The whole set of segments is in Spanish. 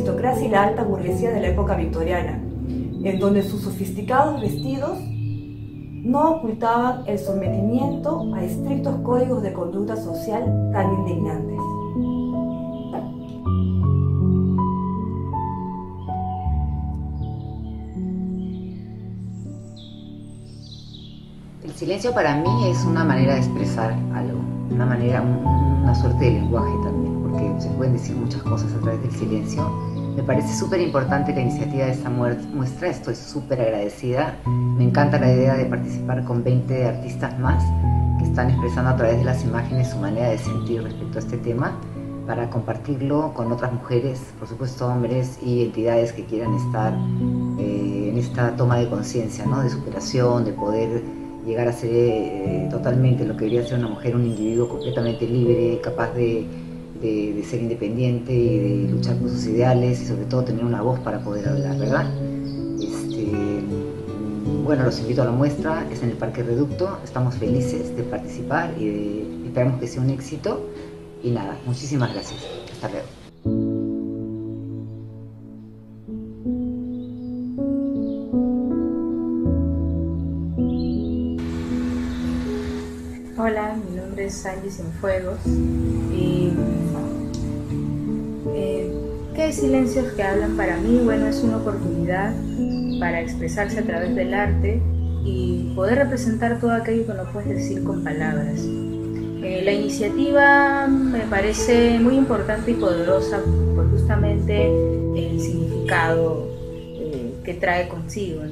aristocracia y la alta burguesía de la época victoriana, en donde sus sofisticados vestidos no ocultaban el sometimiento a estrictos códigos de conducta social tan indignantes. El silencio para mí es una manera de expresar algo, una manera, una suerte de lenguaje también, porque se pueden decir muchas cosas a través del silencio me parece súper importante la iniciativa de esta muestra, estoy súper agradecida. Me encanta la idea de participar con 20 artistas más que están expresando a través de las imágenes su manera de sentir respecto a este tema para compartirlo con otras mujeres, por supuesto hombres y entidades que quieran estar eh, en esta toma de conciencia, ¿no? de superación, de poder llegar a ser eh, totalmente lo que debería ser una mujer, un individuo completamente libre, capaz de de, ser independiente y de luchar por sus ideales y sobre todo tener una voz para poder hablar, ¿verdad? Este, bueno, los invito a la muestra, es en el Parque Reducto, estamos felices de participar y esperamos que sea un éxito. Y nada, muchísimas gracias. Hasta luego. Hola, mi nombre es Angie Cienfuegos y silencios que hablan para mí? Bueno, es una oportunidad para expresarse a través del arte y poder representar todo aquello que no puedes decir con palabras. Eh, la iniciativa me parece muy importante y poderosa por justamente el significado eh, que trae consigo.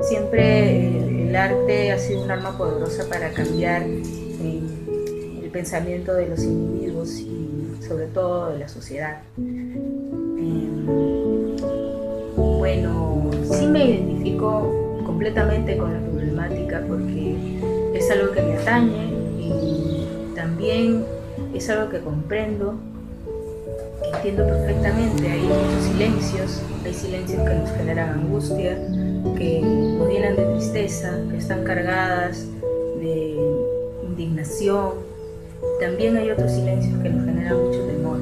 Siempre eh, el arte ha sido un arma poderosa para cambiar el pensamiento de los individuos y sobre todo de la sociedad. Bueno, sí me identifico completamente con la problemática porque es algo que me atañe y también es algo que comprendo, que entiendo perfectamente. Hay muchos silencios, hay silencios que nos generan angustia, que nos llenan de tristeza, que están cargadas de indignación. También hay otros silencios que nos generan mucho temor.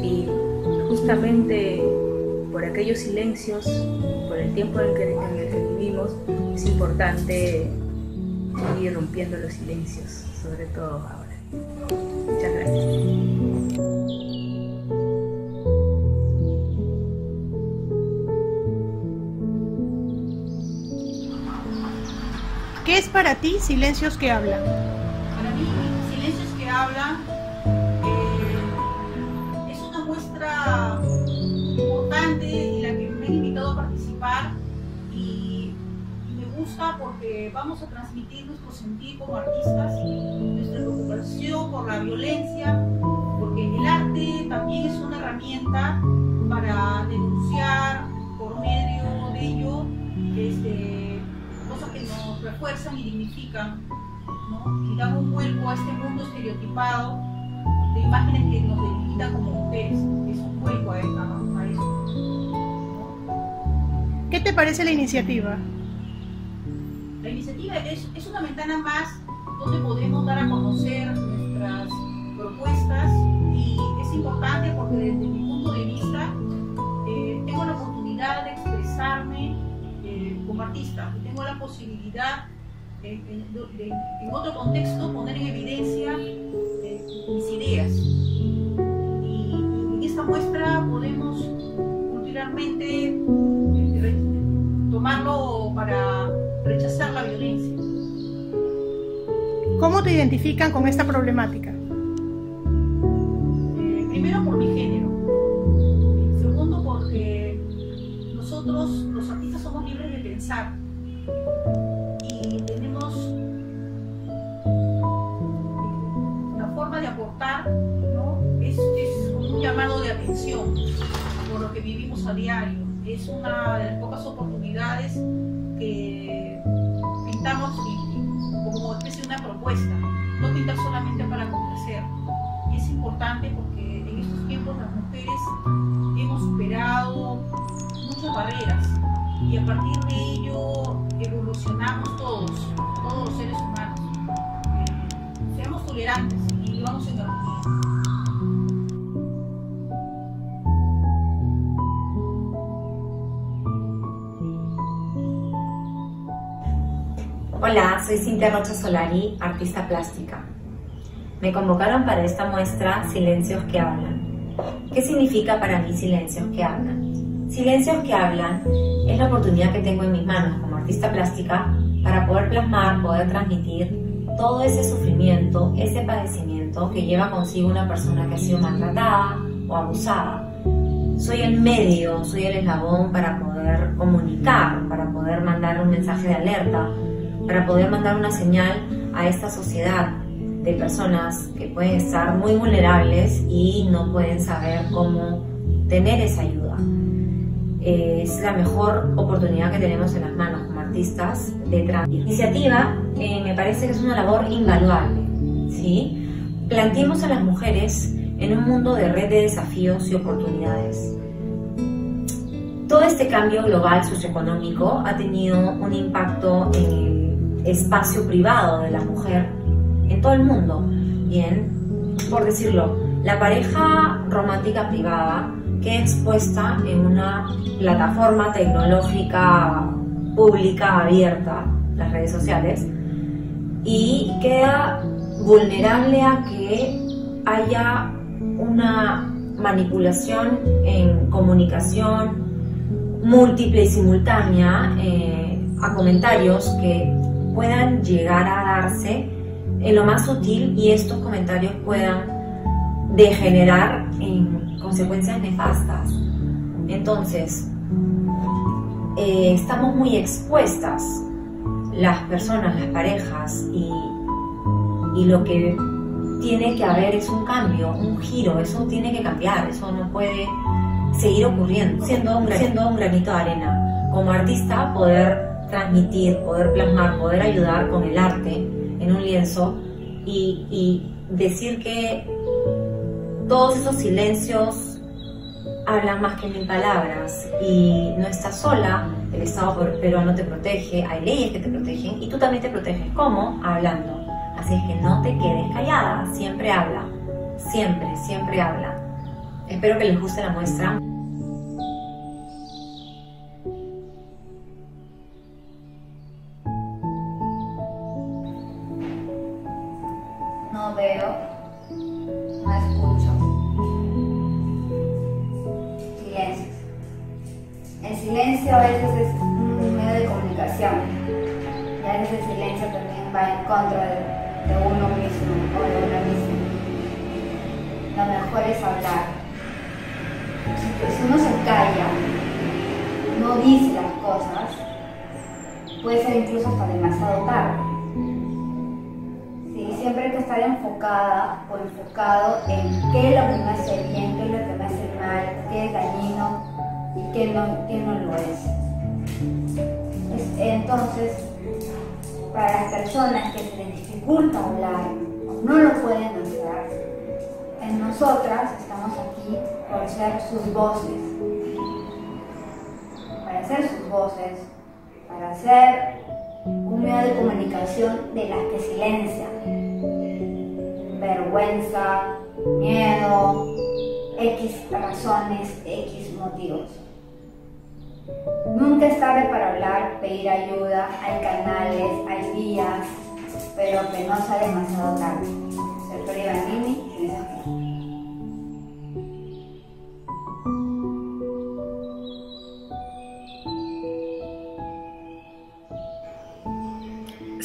Y justamente por aquellos silencios, por el tiempo en que, en el que vivimos, es importante ir rompiendo los silencios, sobre todo ahora. Muchas gracias. ¿Qué es para ti Silencios que Hablan? Porque vamos a transmitir nuestro sentir como artistas, nuestra preocupación por la violencia, porque el arte también es una herramienta para denunciar por medio de ello este, cosas que nos refuerzan y dignifican, ¿no? y dan un vuelco a este mundo estereotipado de imágenes que nos delimitan como mujeres, es un vuelco a, a eso. ¿Qué te parece la iniciativa? La iniciativa es, es una ventana más donde podemos dar a conocer nuestras propuestas y es importante porque desde mi punto de vista eh, tengo la oportunidad de expresarme eh, como artista, tengo la posibilidad de, en otro contexto poner en evidencia eh, mis ideas. Y, en esta muestra podemos culturalmente ¿Cómo te identifican con esta problemática? Eh, primero por mi género. Segundo porque nosotros los artistas somos libres de pensar y tenemos una forma de aportar, ¿no? es, es un llamado de atención por lo que vivimos a diario es una de las pocas oportunidades que pintamos no pintar solamente para complacer. Y es importante porque en estos tiempos las mujeres hemos superado muchas barreras y a partir de ello evolucionamos todos, todos los seres humanos. Eh, seamos tolerantes y vivamos en armonía. Hola, soy Cintia Rocha Solari, artista plástica. Me convocaron para esta muestra Silencios que hablan. ¿Qué significa para mí Silencios que hablan? Silencios que hablan es la oportunidad que tengo en mis manos como artista plástica para poder plasmar, poder transmitir todo ese sufrimiento, ese padecimiento que lleva consigo una persona que ha sido maltratada o abusada. Soy el medio, soy el eslabón para poder comunicar, para poder mandar un mensaje de alerta, para poder mandar una señal a esta sociedad de personas que pueden estar muy vulnerables y no pueden saber cómo tener esa ayuda. Es la mejor oportunidad que tenemos en las manos como artistas de transmitir. Iniciativa que me parece que es una labor invaluable. ¿sí? Planteemos a las mujeres en un mundo de red de desafíos y oportunidades. Todo este cambio global socioeconómico ha tenido un impacto en el espacio privado de la mujer en todo el mundo. Bien, por decirlo, la pareja romántica privada queda expuesta en una plataforma tecnológica pública abierta, las redes sociales, y queda vulnerable a que haya una manipulación en comunicación múltiple y simultánea eh, a comentarios que puedan llegar a darse en lo más sutil y estos comentarios puedan degenerar en consecuencias nefastas. Entonces, eh, estamos muy expuestas las personas, las parejas y, y lo que tiene que haber es un cambio, un giro, eso tiene que cambiar, eso no puede seguir ocurriendo, siendo un, siendo un granito de arena. Como artista, poder transmitir, poder plasmar, poder ayudar con el arte en un lienzo y, decir que todos esos silencios hablan más que mil palabras y no estás sola, el Estado peruano te protege, hay leyes que te protegen y tú también te proteges. ¿Cómo? Hablando. Así es que no te quedes callada, siempre habla, siempre, siempre habla. Espero que les guste la muestra. En contra de, uno mismo o de una misma. Lo mejor es hablar. Si, si uno se calla, no dice las cosas, puede ser incluso hasta demasiado tarde. Sí, siempre hay que estar enfocada o enfocado en qué es lo que me hace bien, qué es lo que me hace mal, qué es dañino y qué no, qué no lo. Es- Entonces, para las personas que se les dificulta hablar o no lo pueden hacer, en nosotras estamos aquí por ser sus voces, para ser sus voces, para ser un medio de comunicación de las que silencian. Vergüenza, miedo, X razones, X motivos. Nunca es tarde para hablar, pedir ayuda, hay canales, hay vías, pero que no sea demasiado tarde. Soy Bandini y les.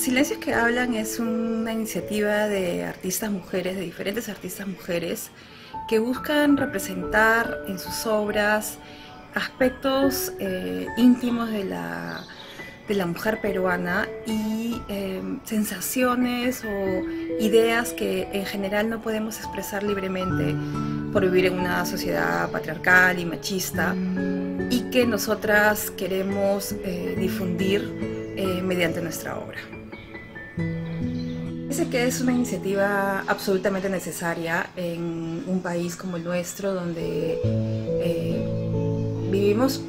Silencios que hablan es una iniciativa de artistas mujeres, de diferentes artistas mujeres, que buscan representar en sus obras aspectos eh, íntimos de la, de la mujer peruana y eh, sensaciones o ideas que en general no podemos expresar libremente por vivir en una sociedad patriarcal y machista y que nosotras queremos eh, difundir mediante nuestra obra. Parece que es una iniciativa absolutamente necesaria en un país como el nuestro, donde vivimos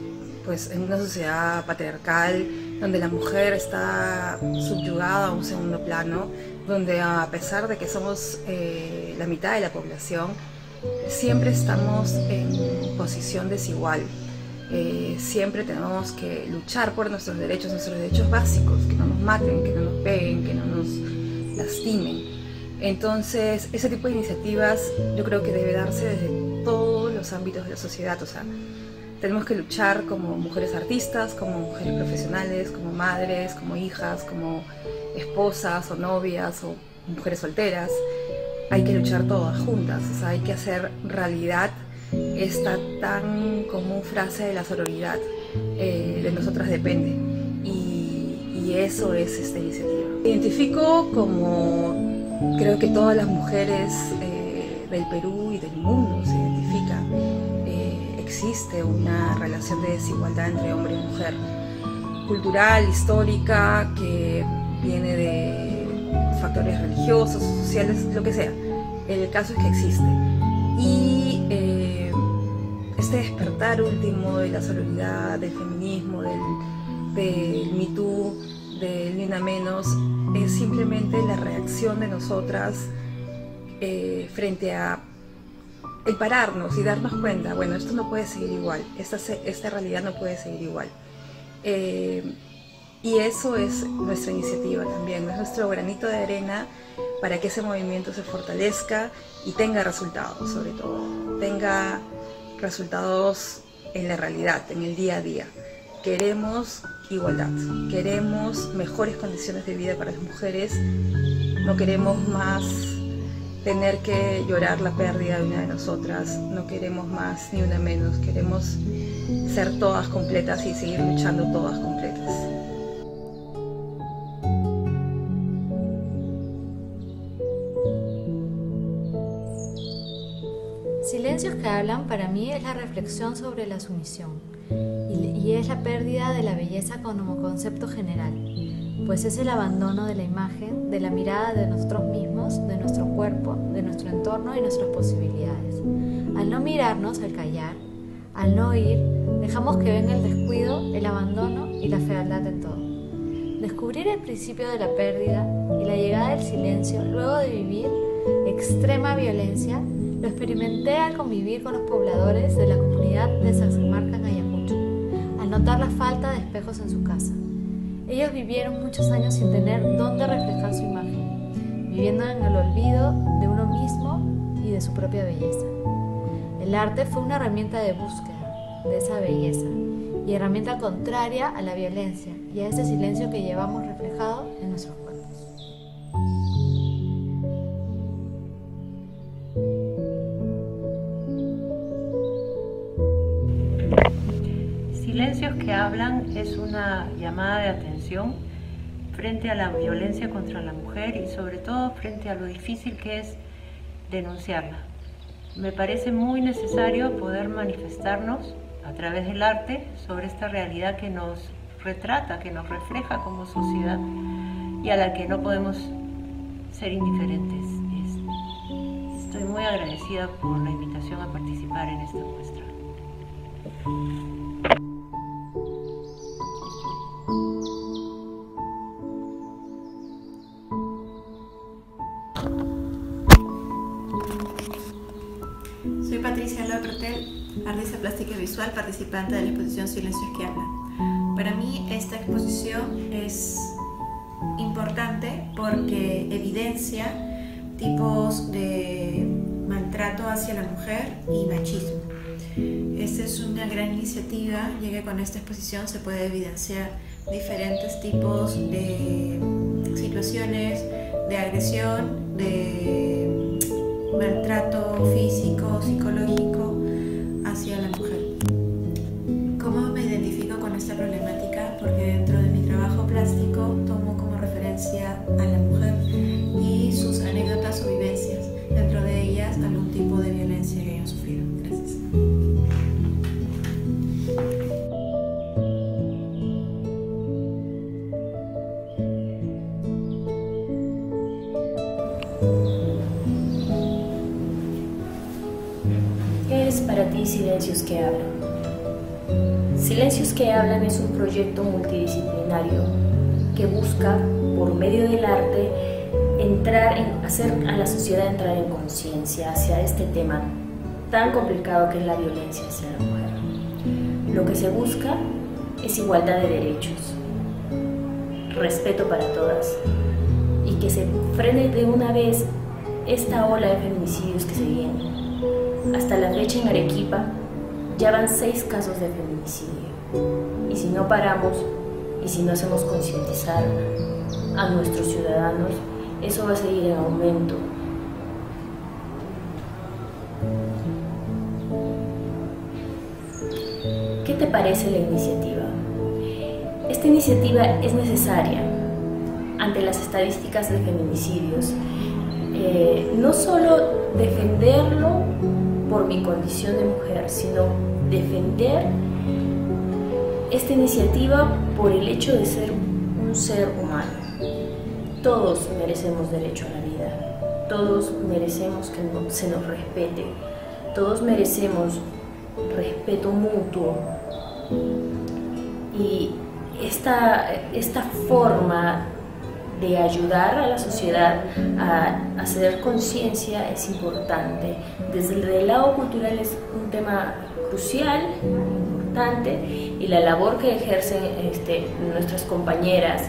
pues, en una sociedad patriarcal, donde la mujer está subyugada a un segundo plano, donde a pesar de que somos eh, la mitad de la población, siempre estamos en posición desigual. Eh, siempre tenemos que luchar por nuestros derechos, nuestros derechos básicos, que no nos maten, que no nos peguen, que no nos lastimen. Entonces, ese tipo de iniciativas yo creo que debe darse desde todos los ámbitos de la sociedad. O sea, tenemos que luchar como mujeres artistas, como mujeres profesionales, como madres, como hijas, como esposas o novias o mujeres solteras. Hay que luchar todas juntas, o sea, hay que hacer realidad esta tan común frase de la sororidad. Eh, de nosotras depende. Y, eso es esta iniciativa. Identifico como creo que todas las mujeres eh, del Perú y del mundo existe una relación de desigualdad entre hombre y mujer, cultural, histórica, que viene de factores religiosos, sociales, lo que sea. El caso es que existe. Y eh, este despertar último de la solidaridad, del feminismo, del, del Me Too, del Ni Una Menos, es simplemente la reacción de nosotras eh, frente a el pararnos y darnos cuenta, bueno, esto no puede seguir igual, esta, esta realidad no puede seguir igual. Eh, y eso es nuestra iniciativa también, es nuestro granito de arena para que ese movimiento se fortalezca y tenga resultados, sobre todo, tenga resultados en la realidad, en el día a día. Queremos igualdad, queremos mejores condiciones de vida para las mujeres, no queremos más tener que llorar la pérdida de una de nosotras, no queremos más ni una menos, queremos ser todas completas y seguir luchando todas completas. Silencios que hablan para mí es la reflexión sobre la sumisión y, es la pérdida de la belleza como concepto general, pues es el abandono de la imagen, de la mirada de nosotros mismos, de nuestro cuerpo, de nuestro entorno y nuestras posibilidades. Al no mirarnos, al callar, al no ir, dejamos que venga el descuido, el abandono y la fealdad en todo. Descubrir el principio de la pérdida y la llegada del silencio luego de vivir extrema violencia lo experimenté al convivir con los pobladores de la comunidad de Saxamarca Ayacucho, al notar la falta de espejos en su casa. Ellos vivieron muchos años sin tener dónde reflejar su imagen, viviendo en el olvido de uno mismo y de su propia belleza. El arte fue una herramienta de búsqueda de esa belleza y herramienta contraria a la violencia y a ese silencio que llevamos hablan es una llamada de atención frente a la violencia contra la mujer y sobre todo frente a lo difícil que es denunciarla. Me parece muy necesario poder manifestarnos a través del arte sobre esta realidad que nos retrata, que nos refleja como sociedad y a la que no podemos ser indiferentes. Estoy muy agradecida por la invitación a participar en esta muestra. Participante de la exposición Silencios que hablan. Para mí esta exposición es importante porque evidencia tipos de maltrato hacia la mujer y machismo. Esta es una gran iniciativa, ya con esta exposición se puede evidenciar diferentes tipos de situaciones de agresión, de maltrato físico, psicológico Silencios que Hablan? Silencios que Hablan es un proyecto multidisciplinario que busca, por medio del arte, entrar en, hacer a la sociedad entrar en conciencia hacia este tema tan complicado que es la violencia hacia la mujer. Lo que se busca es igualdad de derechos, respeto para todas y que se frene de una vez esta ola de feminicidios que se viene. Hasta la fecha en Arequipa ya van seis casos de feminicidio. Y si no paramos y si no hacemos concientizar a nuestros ciudadanos, eso va a seguir en aumento. ¿Qué te parece la iniciativa? Esta iniciativa es necesaria ante las estadísticas de feminicidios. Eh, no solo defenderlo por mi condición de mujer, sino defender esta iniciativa por el hecho de ser un ser humano. Todos merecemos derecho a la vida, todos merecemos que se nos respete, todos merecemos respeto mutuo. Y esta, esta forma de ayudar a la sociedad a hacer conciencia es importante. Desde el lado cultural es un tema crucial, importante, y la labor que ejercen este, nuestras compañeras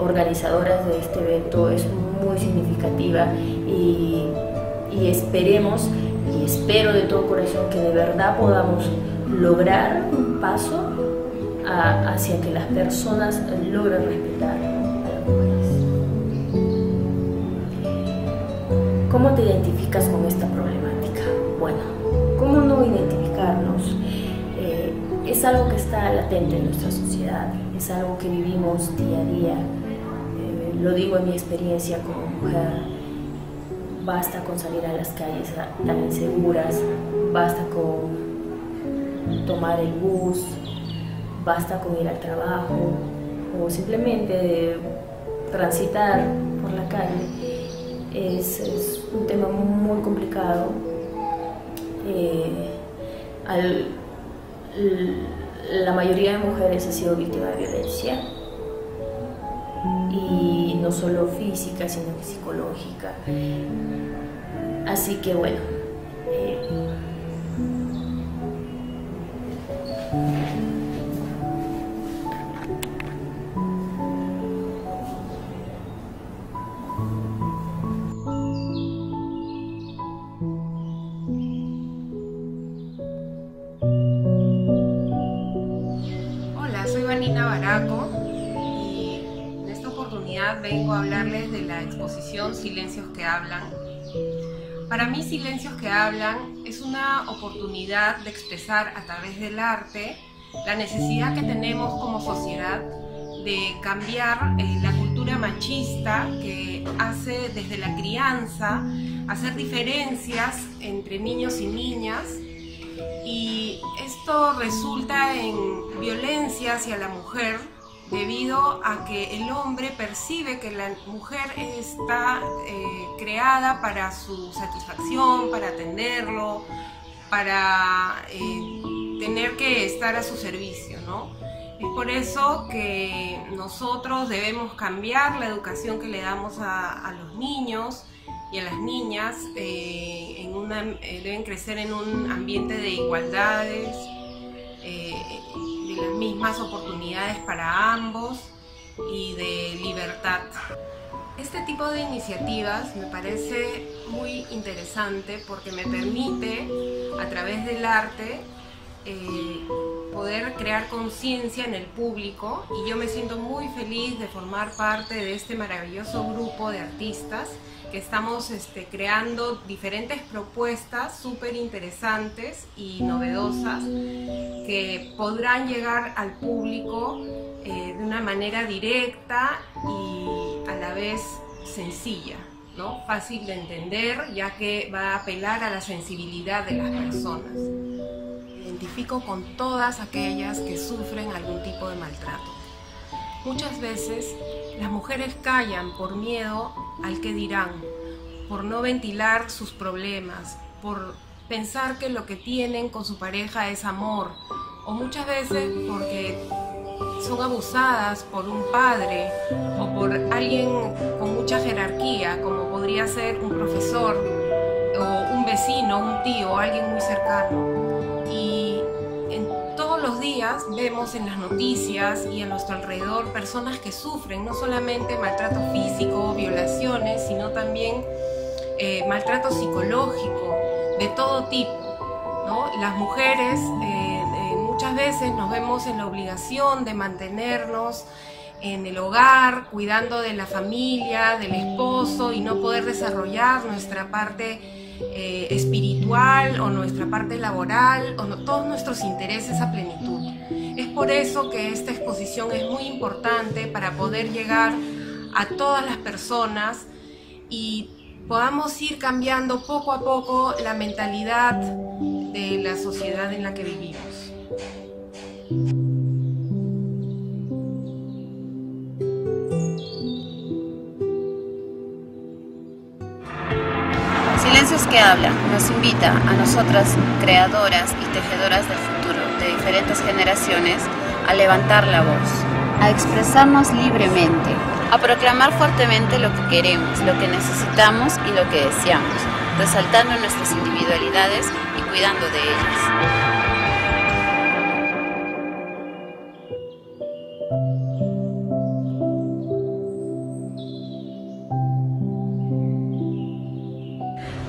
organizadoras de este evento es muy significativa y, y esperemos y espero de todo corazón que de verdad podamos lograr un paso hacia que las personas logren respetar ¿Cómo te identificas con esta problemática? Bueno, ¿cómo no identificarnos? Eh, es algo que está latente en nuestra sociedad, es algo que vivimos día a día. Eh, lo digo en mi experiencia como mujer. Basta con salir a las calles tan inseguras, basta con tomar el bus, basta con ir al trabajo o simplemente transitar por la calle. Un tema muy complicado. Eh, la mayoría de mujeres ha sido víctima de violencia y no solo física sino psicológica. Así que bueno. Eh, vengo a hablarles de la exposición Silencios que Hablan. Para mí Silencios que Hablan es una oportunidad de expresar a través del arte la necesidad que tenemos como sociedad de cambiar eh, la cultura machista que hace desde la crianza hacer diferencias entre niños y niñas y esto resulta en violencia hacia la mujer debido a que el hombre percibe que la mujer está eh, creada para su satisfacción, para atenderlo, para eh, tener que estar a su servicio, ¿no? Es por eso que nosotros debemos cambiar la educación que le damos a, los niños y a las niñas, eh, deben crecer en un ambiente de igualdades, las mismas oportunidades para ambos y de libertad. Este tipo de iniciativas me parece muy interesante porque me permite a través del arte eh, poder crear conciencia en el público y yo me siento muy feliz de formar parte de este maravilloso grupo de artistas que estamos este, creando diferentes propuestas súper interesantes y novedosas que podrán llegar al público eh, de una manera directa y a la vez sencilla, ¿no? fácil de entender, ya que va a apelar a la sensibilidad de las personas. Me identifico con todas aquellas que sufren algún tipo de maltrato. Muchas veces las mujeres callan por miedo al que dirán, por no ventilar sus problemas, por pensar que lo que tienen con su pareja es amor, o muchas veces porque son abusadas por un padre o por alguien con mucha jerarquía, como podría ser un profesor o un vecino, un tío, alguien muy cercano. Vemos en las noticias y a nuestro alrededor personas que sufren no solamente maltrato físico, violaciones, sino también eh, maltrato psicológico de todo tipo. Las mujeres eh, eh, muchas veces nos vemos en la obligación de mantenernos en el hogar, cuidando de la familia, del esposo y no poder desarrollar nuestra parte eh, espiritual o nuestra parte laboral o todos nuestros intereses a plenitud. Es por eso que esta exposición es muy importante para poder llegar a todas las personas y podamos ir cambiando poco a poco la mentalidad de la sociedad en la que vivimos. Silencios que hablan nos invita a nosotras, creadoras y tejedoras del futuro diferentes generaciones, a levantar la voz, a expresarnos libremente, a proclamar fuertemente lo que queremos, lo que necesitamos y lo que deseamos, resaltando nuestras individualidades y cuidando de ellas.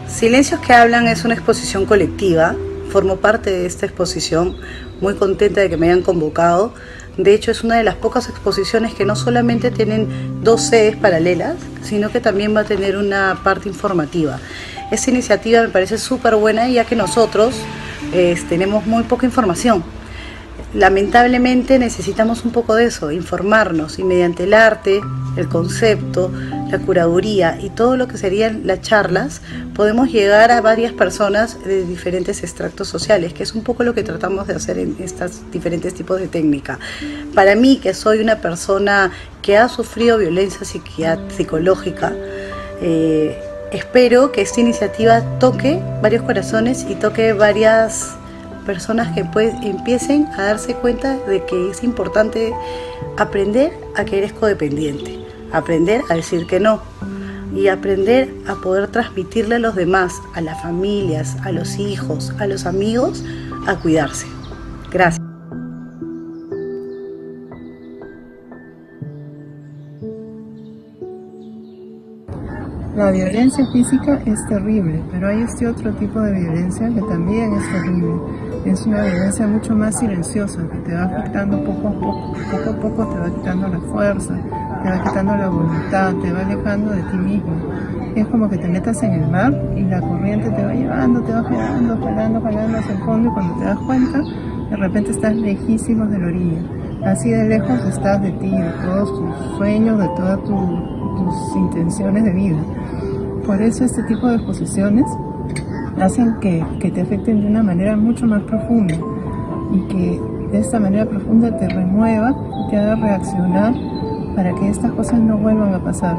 Silencios que hablan es una exposición colectiva. Formo parte de esta exposición, muy contenta de que me hayan convocado. De hecho, es una de las pocas exposiciones que no solamente tienen dos sedes paralelas, sino que también va a tener una parte informativa. Esta iniciativa me parece súper buena ya que nosotros tenemos muy poca información Lamentablemente necesitamos un poco de eso, informarnos y mediante el arte, el concepto, la curaduría y todo lo que serían las charlas, podemos llegar a varias personas de diferentes extractos sociales, que es un poco lo que tratamos de hacer en estos diferentes tipos de técnica. Para mí, que soy una persona que ha sufrido violencia psicológica, eh, espero que esta iniciativa toque varios corazones y toque varias personas que pues, empiecen a darse cuenta de que es importante aprender a que eres codependiente, aprender a decir que no y aprender a poder transmitirle a los demás, a las familias, a los hijos, a los amigos, a cuidarse. Gracias. La violencia física es terrible, pero hay este otro tipo de violencia que también es terrible. Es una violencia mucho más silenciosa, que te va afectando poco a poco. Poco a poco te va quitando la fuerza, te va quitando la voluntad, te va alejando de ti mismo. Es como que te metas en el mar y la corriente te va llevando, te va jalando, jalando, jalando hacia el fondo y cuando te das cuenta, de repente estás lejísimos de la orilla. Así de lejos estás de ti, de todos tus sueños, de todas tus intenciones de vida. Por eso este tipo de exposiciones hacen que, que te afecten de una manera mucho más profunda y que de esta manera profunda te remueva, te haga reaccionar para que estas cosas no vuelvan a pasar,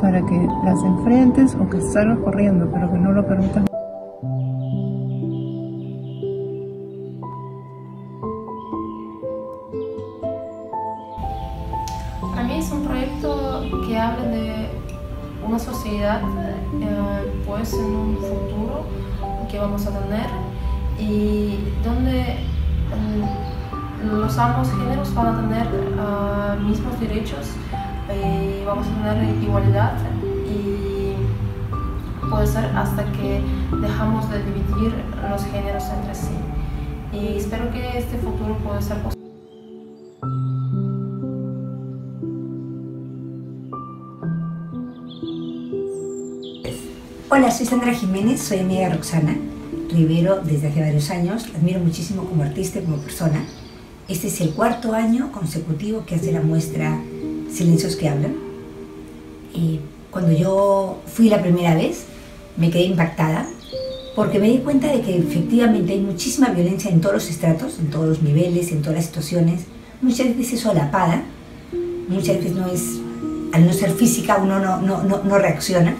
para que las enfrentes o que salgas corriendo, pero que no lo permitas. Para mí es un proyecto que habla de una sociedad eh, pues en un futuro que vamos a tener y donde mm, los ambos géneros van a tener uh, mismos derechos y vamos a tener igualdad y puede ser hasta que dejamos de dividir los géneros entre sí y espero que este futuro pueda ser posible Hola, soy Sandra Jiménez, soy amiga Roxana Rivero desde hace varios años. Admiro muchísimo como artista y como persona. Este es el cuarto año consecutivo que hace la muestra Silencios que hablan. Y cuando yo fui la primera vez, me quedé impactada porque me di cuenta de que efectivamente hay muchísima violencia en todos los estratos, en todos los niveles, en todas las situaciones. Muchas veces es solapada, muchas veces no es, al no ser física uno no, no, no, reacciona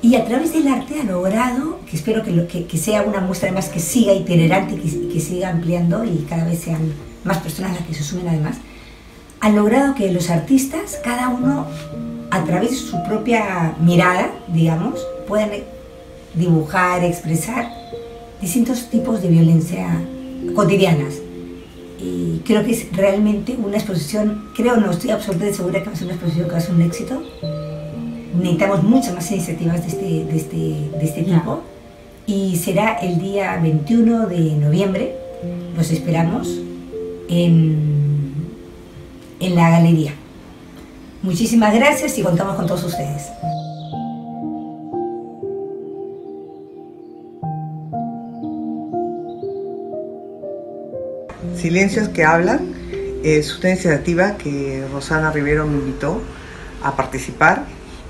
y a través del arte ha logrado, que espero que, que, sea una muestra además que siga itinerante y que, que, siga ampliando y cada vez sean más personas las que se sumen además, ha logrado que los artistas, cada uno a través de su propia mirada, digamos, puedan dibujar, expresar distintos tipos de violencia cotidianas. y creo que es realmente una exposición, creo, no estoy absolutamente segura que va a ser una exposición que va a ser un éxito. Necesitamos muchas más iniciativas de este, de este, de este tipo y será el día 21 de noviembre, los esperamos, en, la galería. Muchísimas gracias y contamos con todos ustedes. Silencios que hablan es una iniciativa que Rosana Rivero me invitó a participar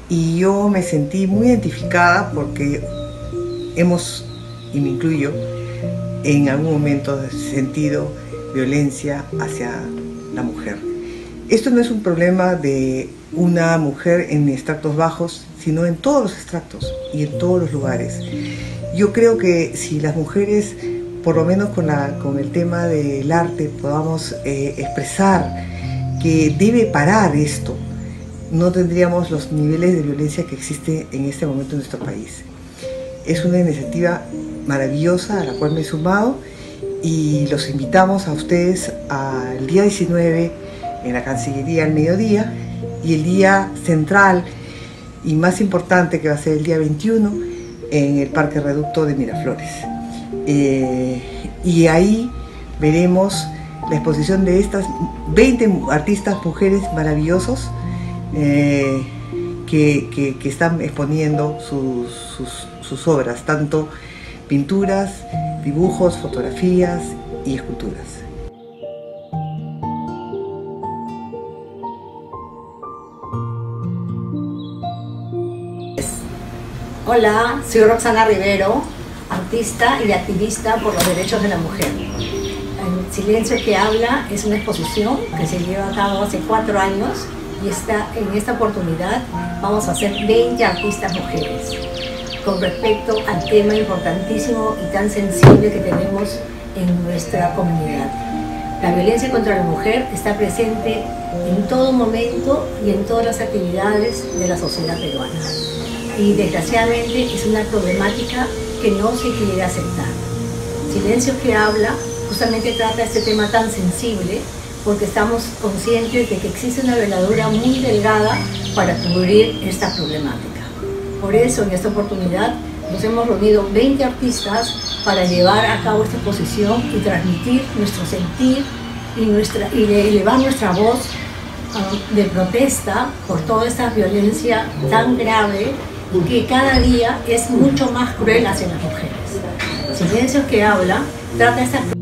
y yo me sentí muy identificada porque hemos, y me incluyo, en algún momento sentido violencia hacia la mujer. Esto no es un problema de una mujer en extractos bajos, sino en todos los extractos y en todos los lugares. Yo creo que si las mujeres por lo menos con, la, con el tema del arte podamos eh, expresar que debe parar esto, no tendríamos los niveles de violencia que existe en este momento en nuestro país. Es una iniciativa maravillosa a la cual me he sumado y los invitamos a ustedes al día 19 en la Cancillería al mediodía y el día central y más importante que va a ser el día 21 en el Parque Reducto de Miraflores. Eh, y ahí veremos la exposición de estas 20 artistas mujeres maravillosos eh, que, están exponiendo sus, obras, tanto pinturas, dibujos, fotografías y esculturas. Hola, soy Roxana Rivero, artista y activista por los derechos de la mujer. El Silencio que habla es una exposición que se lleva a cabo hace cuatro años y está, en esta oportunidad vamos a hacer 20 artistas mujeres con respecto al tema importantísimo y tan sensible que tenemos en nuestra comunidad. La violencia contra la mujer está presente en todo momento y en todas las actividades de la sociedad peruana. Y desgraciadamente es una problemática que no se quiere aceptar. Silencio que habla justamente trata este tema tan sensible porque estamos conscientes de que existe una veladura muy delgada para cubrir esta problemática. Por eso en esta oportunidad nos hemos reunido 20 artistas para llevar a cabo esta exposición y transmitir nuestro sentir y, nuestra, y elevar nuestra voz ah, de protesta por toda esta violencia tan grave que cada día es mucho más cruel hacia las mujeres. Silencio que habla trata esta